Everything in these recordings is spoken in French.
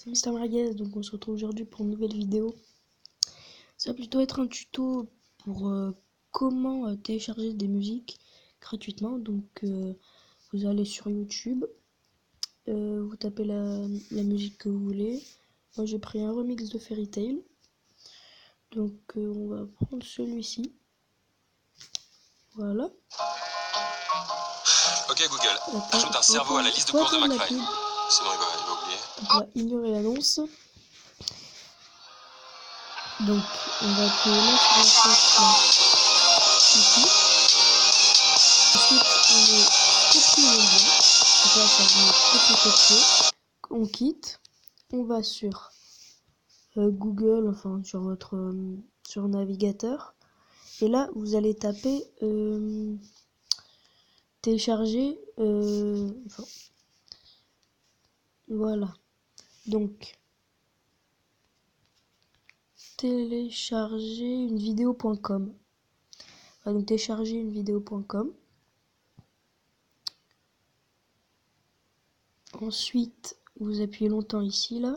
c'est Mister Marguez, donc on se retrouve aujourd'hui pour une nouvelle vidéo. Ça va plutôt être un tuto pour euh, comment euh, télécharger des musiques gratuitement. Donc euh, vous allez sur YouTube, vous tapez la, la, musique que vous voulez. Moi j'ai pris un remix de Fairy Tail. Donc on va prendre celui-ci. Voilà. Ok Google, ajoute un cerveau à la liste de courses de McFly. Sinon il va, oublier. On va ignorer l'annonce. Donc, on va appuyer là sur ici. Ensuite, on va copier le lien. Donc là, ça veut copier-copier. On quitte. On va sur euh, Google, enfin sur votre euh, sur navigateur. Et là, vous allez taper euh, télécharger. Enfin, voilà. Donc, télécharger une vidéo.com. donc télécharger une vidéo.com. Ensuite, vous appuyez longtemps ici, là.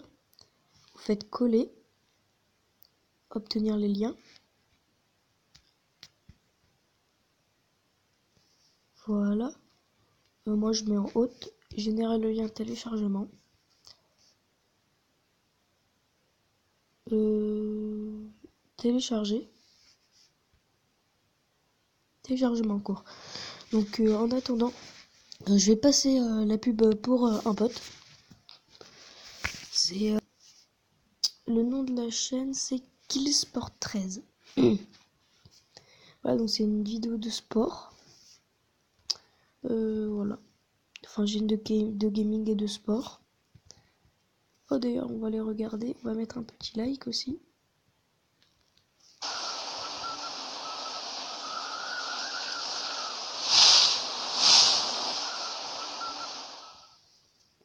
Vous faites coller. Obtenir les liens. Voilà. Euh, moi, je mets en haute. Générer le lien téléchargement. Euh, télécharger. Téléchargement en cours. Donc euh, en attendant, euh, je vais passer la pub pour un pote. C'est le nom de la chaîne, c'est Killsport 13. voilà, donc c'est une vidéo de sport. voilà. Enfin, une de, de gaming et de sport. Oh d'ailleurs, on va les regarder. On va mettre un petit like aussi.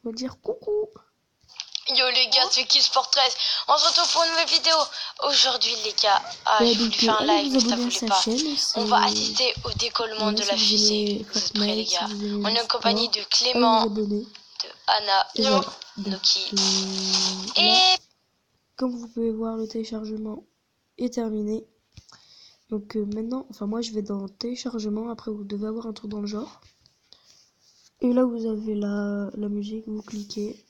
On va dire coucou. Yo les gars, c'est Kiss Sport 13. On se retrouve pour une nouvelle vidéo. Aujourd'hui les gars, ah, je voulais faire un live mais ça voulait pas. on va assister au décollement de la fusée. Vous êtes prêts les gars On est en compagnie de Clément, de Anna, Noki. Et comme vous pouvez voir, le téléchargement est terminé. Donc euh, maintenant, enfin moi je vais dans téléchargement, après vous devez avoir un truc dans le genre. Et là vous avez la, la musique, vous cliquez.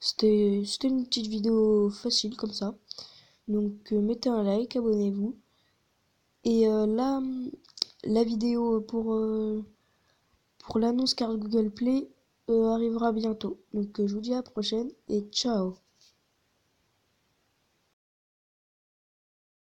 C'était une petite vidéo facile comme ça. Donc euh, mettez un like, abonnez-vous. Et euh, là, la vidéo pour, euh, pour l'annonce carte Google Play arrivera bientôt. Donc je vous dis à la prochaine et ciao